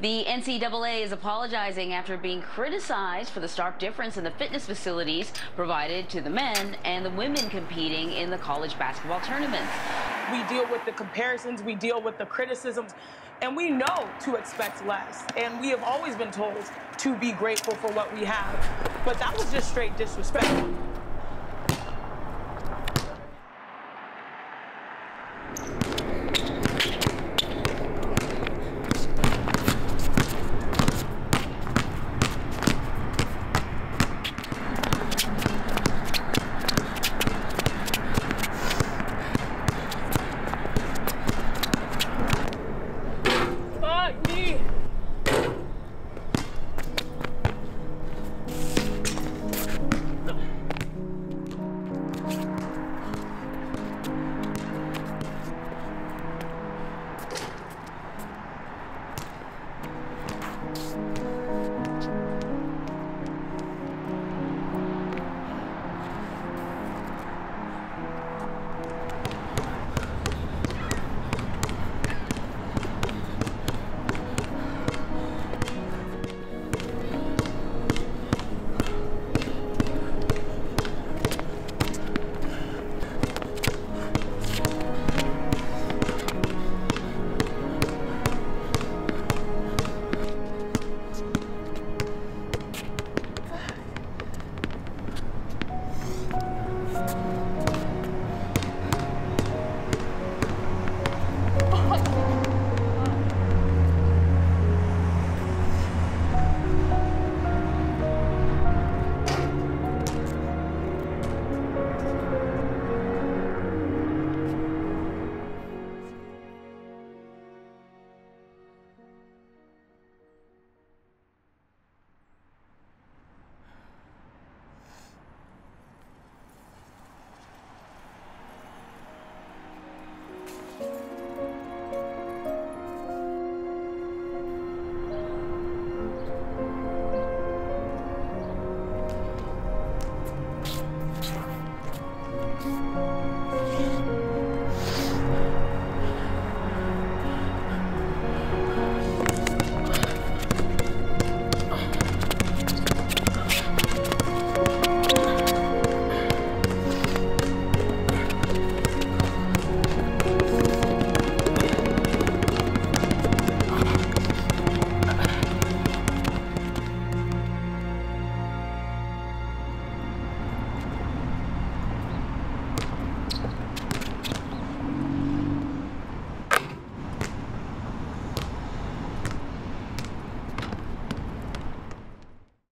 The NCAA is apologizing after being criticized for the stark difference in the fitness facilities provided to the men and the women competing in the college basketball tournaments. We deal with the comparisons, we deal with the criticisms, and we know to expect less. And we have always been told to be grateful for what we have. But that was just straight disrespect.